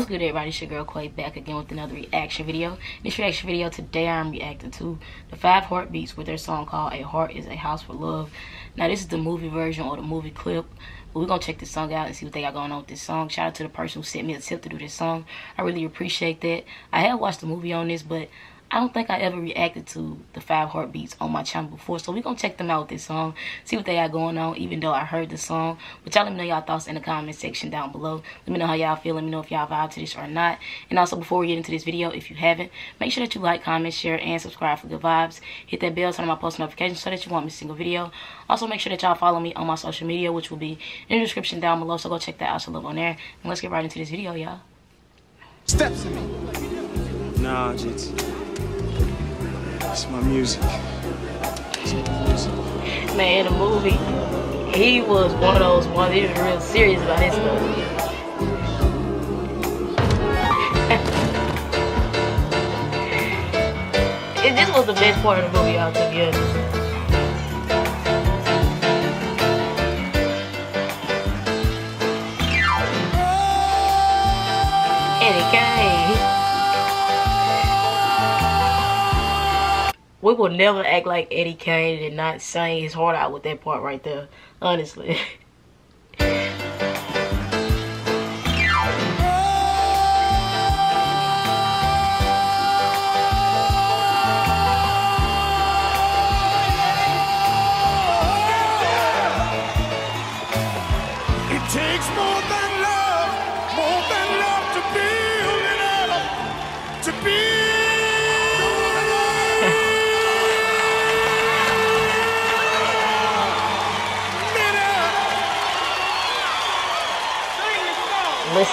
What's good everybody, it's your girl Quay back again with another reaction video. This reaction video today I'm reacting to the Five Heartbeats with their song called A Heart is a House for Love. Now this is the movie version or the movie clip. But we're gonna check this song out and see what they got going on with this song. Shout out to the person who sent me a tip to do this song. I really appreciate that. I have watched the movie on this, but I don't think I ever reacted to the Five Heartbeats on my channel before. So we're going to check them out with this song. See what they got going on, even though I heard the song. But y'all let me know y'all thoughts in the comment section down below. Let me know how y'all feel. Let me know if y'all vibe to this or not. And also, before we get into this video, if you haven't, make sure that you like, comment, share, and subscribe for good vibes. Hit that bell, turn on my post notifications so that you won't miss a single video. Also, make sure that y'all follow me on my social media, which will be in the description down below. So go check that out. So love on there. And let's get right into this video, y'all. Steps in me. Nah. It's my music. Man, in the movie, he was one of those ones, he was real serious about his stuff. this was the best part of the movie, y'all, to be we will never act like Eddie Kane and not sing his heart out with that part right there. Honestly.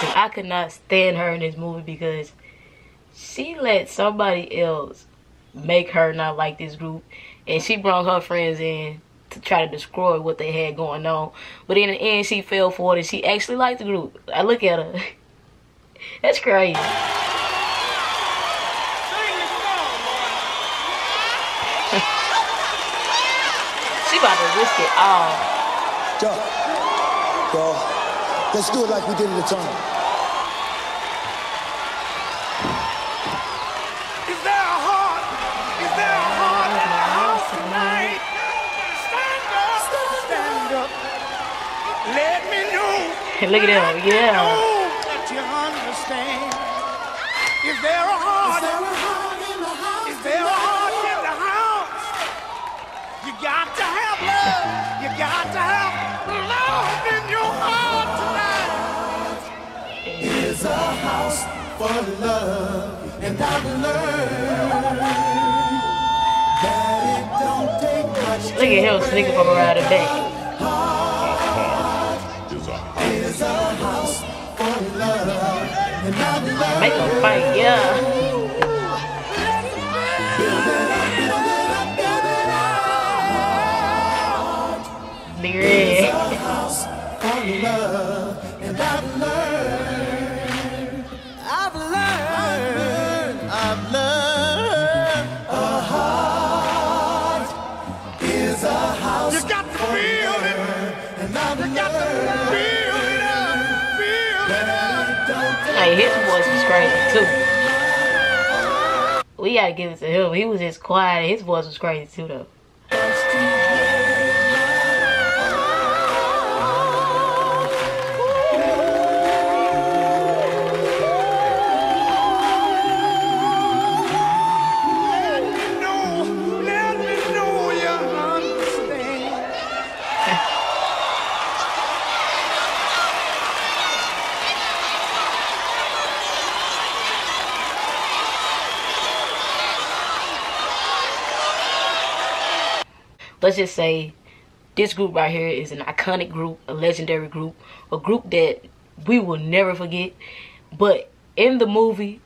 I could not stand her in this movie because she let somebody else make her not like this group. And she brought her friends in to try to destroy what they had going on. But in the end, she fell for it and she actually liked the group. I look at her. That's crazy. she about to risk it all. Go. Go. Let's do it like we did in the tunnel. Look at him, yeah. That you understand. Is there a heart? Is there a heart in the house? Is there a heart in the house? You got to have love. You got to have love in your heart is a house for love, and I've learned that it don't take much. Look at him sneaking from around the back. Make a fight, yeah. Big Hey, his voice was crazy too. We gotta give it to him. He was just quiet. His voice was crazy too though. Let's just say this group right here is an iconic group, a legendary group, a group that we will never forget. But in the movie,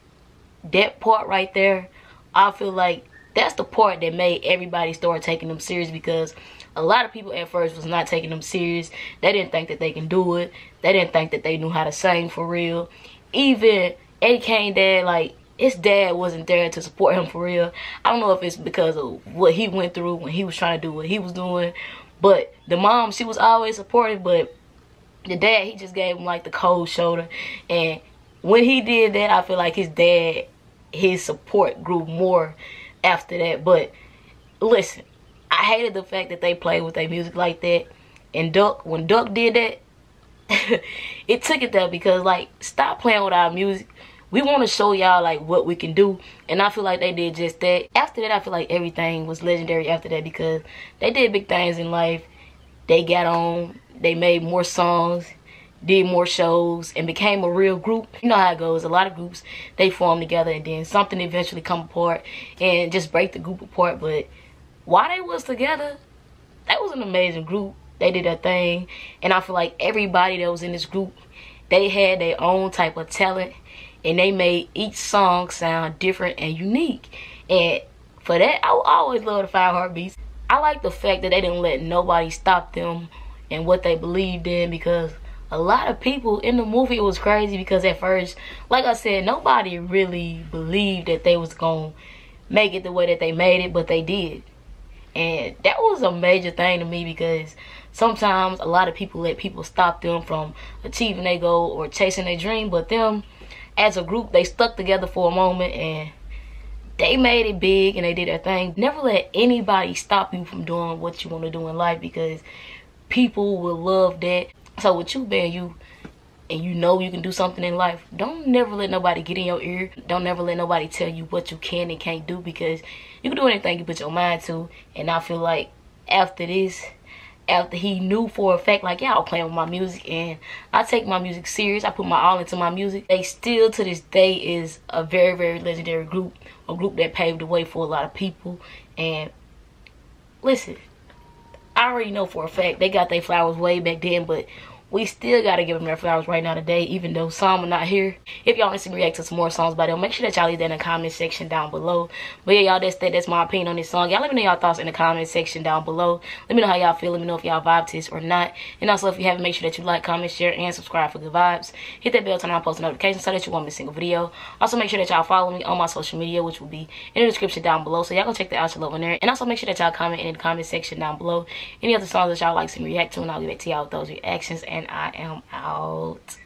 that part right there, I feel like that's the part that made everybody start taking them serious because a lot of people at first was not taking them serious. They didn't think that they can do it. They didn't think that they knew how to sing for real. Even Eddie Kane dad, like, his dad wasn't there to support him for real. I don't know if it's because of what he went through when he was trying to do what he was doing. But the mom, she was always supportive, but the dad, he just gave him like the cold shoulder. And when he did that, I feel like his dad, his support grew more after that. But listen, I hated the fact that they played with their music like that. And Duck, when Duck did that, it took it there because like stop playing with our music. We want to show y'all like what we can do, and I feel like they did just that. After that, I feel like everything was legendary after that because they did big things in life. They got on, they made more songs, did more shows, and became a real group. You know how it goes. A lot of groups they form together, and then something eventually come apart and just break the group apart. But while they was together, that was an amazing group. They did their thing. And I feel like everybody that was in this group, they had their own type of talent. And they made each song sound different and unique. And for that, I always love the Five Heartbeats. I like the fact that they didn't let nobody stop them and what they believed in because a lot of people in the movie it was crazy because at first like i said nobody really believed that they was gonna make it the way that they made it but they did and that was a major thing to me because sometimes a lot of people let people stop them from achieving their goal or chasing their dream but them as a group they stuck together for a moment and they made it big and they did their thing. Never let anybody stop you from doing what you want to do in life because people will love that. So with you being you and you know you can do something in life don't never let nobody get in your ear. Don't never let nobody tell you what you can and can't do because you can do anything you put your mind to. And i feel like after this after he knew for a fact like yeah i'm playing with my music and i take my music serious. I put my all into my music. They still to this day is a very very legendary group a group that paved the way for a lot of people. And listen i already know for a fact they got their flowers way back then but we still gotta give them their flowers right now today, even though some are not here. If y'all want to react to some more songs by them, make sure that y'all leave that in the comment section down below. But yeah, y'all, that's that. That's my opinion on this song. Y'all let me know y'all thoughts in the comment section down below. Let me know how y'all feel. Let me know if y'all vibe to this or not. And also, if you haven't, make sure that you like, comment, share, and subscribe for good vibes. Hit that bell, turn on post notifications so that you won't miss a single video. Also, make sure that y'all follow me on my social media, which will be in the description down below. So y'all go check that out below in there. And also, make sure that y'all comment in the comment section down below any other songs that y'all like to react to, and I'll get back to y'all with those reactions. And I am out.